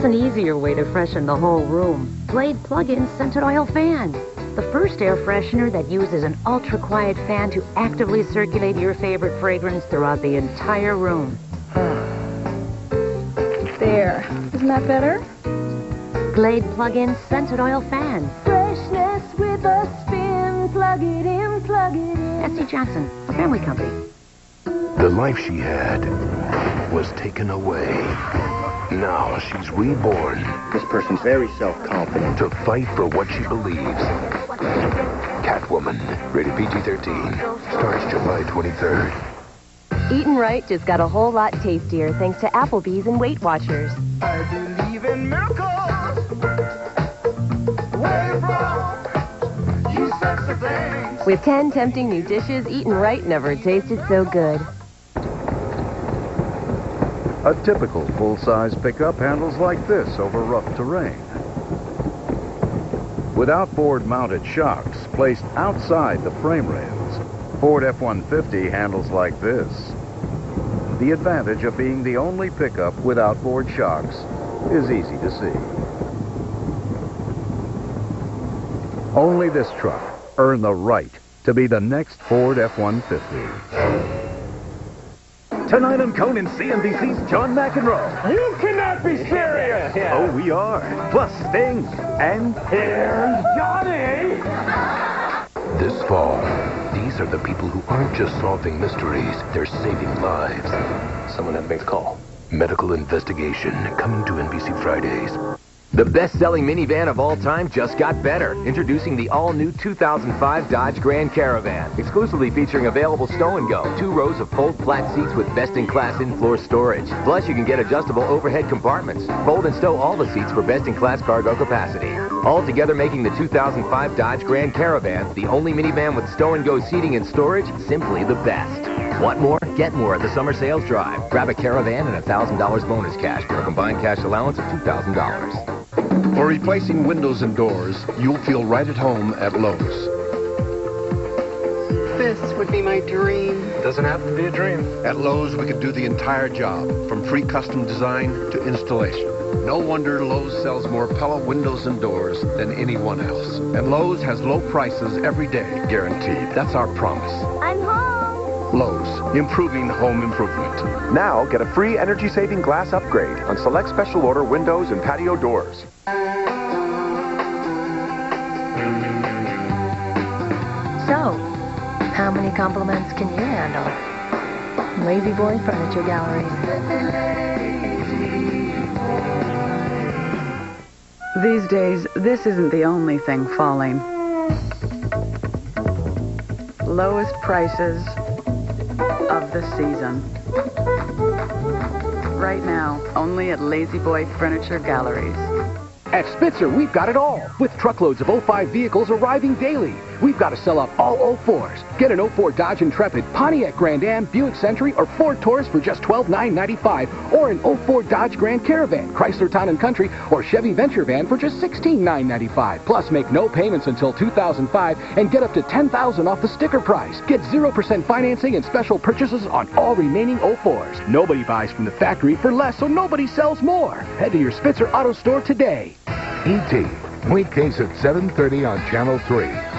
There's an easier way to freshen the whole room. Glade plug-in scented oil fan. The first air freshener that uses an ultra-quiet fan to actively circulate your favorite fragrance throughout the entire room. There. Isn't that better? Glade plug-in scented oil fan. Freshness with a spin. Plug it in, plug it in. S.C. Johnson, a family company. The life she had was taken away. Now she's reborn This person's very self-confident. to fight for what she believes. Catwoman, rated PG-13, starts July 23rd. Eaten right just got a whole lot tastier thanks to Applebee's and Weight Watchers. I believe in miracles. Where from? You sexy things. With 10 tempting new dishes, Eaten right never tasted so good. A typical full-size pickup handles like this over rough terrain. With outboard-mounted shocks placed outside the frame rails, Ford F-150 handles like this. The advantage of being the only pickup with outboard shocks is easy to see. Only this truck earned the right to be the next Ford F-150. Tonight on Conan CNBC's John McEnroe. You cannot be serious. Oh, we are. Plus Sting and Here's Johnny. This fall, these are the people who aren't just solving mysteries, they're saving lives. Someone had to make the call. Medical Investigation, coming to NBC Fridays. The best-selling minivan of all time just got better. Introducing the all-new 2005 Dodge Grand Caravan. Exclusively featuring available stow and go. Two rows of fold flat seats with best-in-class in-floor storage. Plus, you can get adjustable overhead compartments. Fold and stow all the seats for best-in-class cargo capacity. All together making the 2005 Dodge Grand Caravan the only minivan with stow and go seating and storage simply the best. Want more? Get more at the summer sales drive. Grab a Caravan and $1,000 bonus cash for a combined cash allowance of $2,000. For replacing windows and doors, you'll feel right at home at Lowe's. This would be my dream. Doesn't have to be a dream. At Lowe's, we can do the entire job, from free custom design to installation. No wonder Lowe's sells more Pella windows and doors than anyone else. And Lowe's has low prices every day, guaranteed. That's our promise. I'm home. Lowe's, improving home improvement. Now, get a free energy-saving glass upgrade on select special order windows and patio doors. So, how many compliments can you handle? La-Z-Boy Furniture Galleries. These days, this isn't the only thing falling. Lowest prices of the season. Right now, only at La-Z-Boy Furniture Galleries. At Spitzer, we've got it all. With truckloads of 05 vehicles arriving daily. We've got to sell out all 04s. Get an 04 Dodge Intrepid, Pontiac Grand Am, Buick Century, or Ford Taurus for just 12,995. Or an 04 Dodge Grand Caravan, Chrysler Town & Country, or Chevy Venture Van for just 16,995. Plus, make no payments until 2005 and get up to 10,000 off the sticker price. Get 0% financing and special purchases on all remaining 04s. Nobody buys from the factory for less, so nobody sells more. Head to your Spitzer Auto Store today. E.T. Weekdays at 7.30 on Channel 3.